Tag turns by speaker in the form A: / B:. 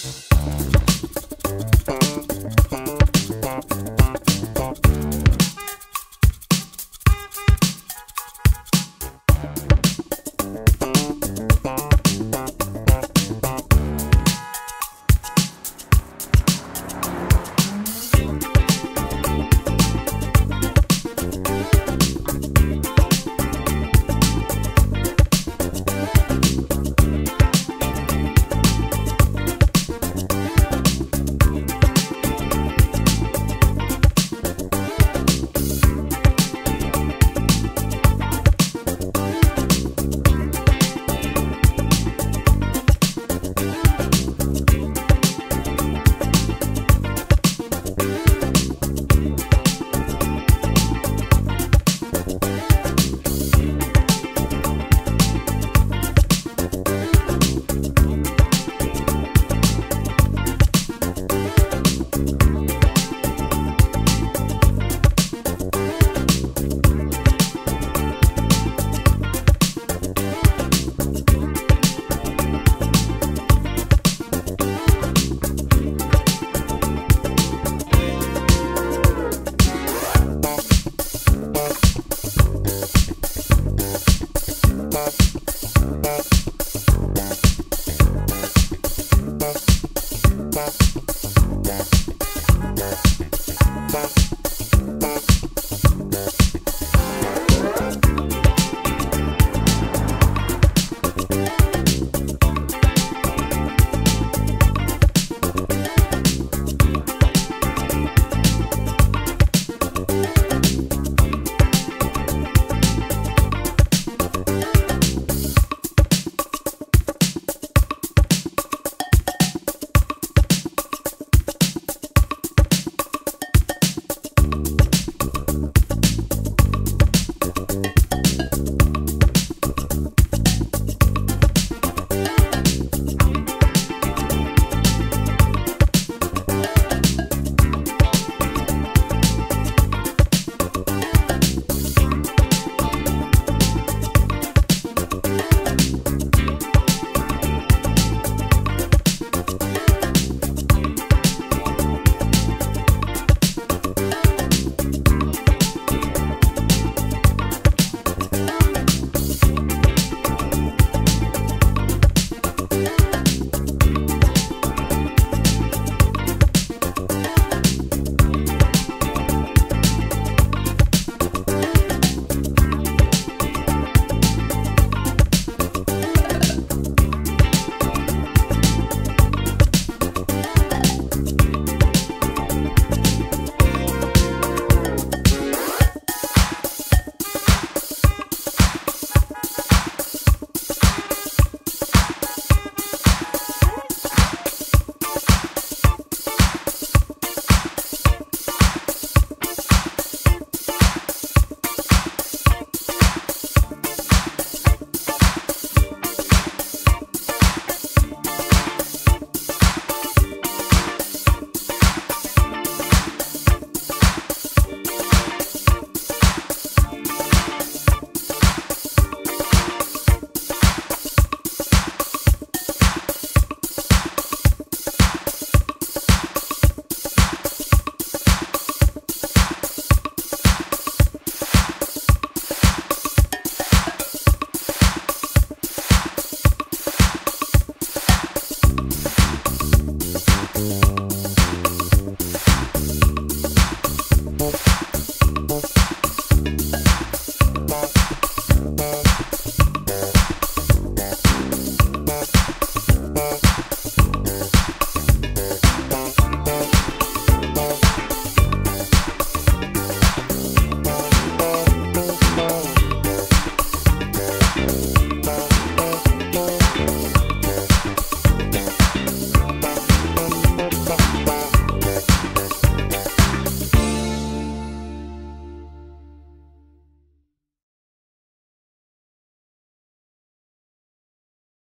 A: Thank you. Bye.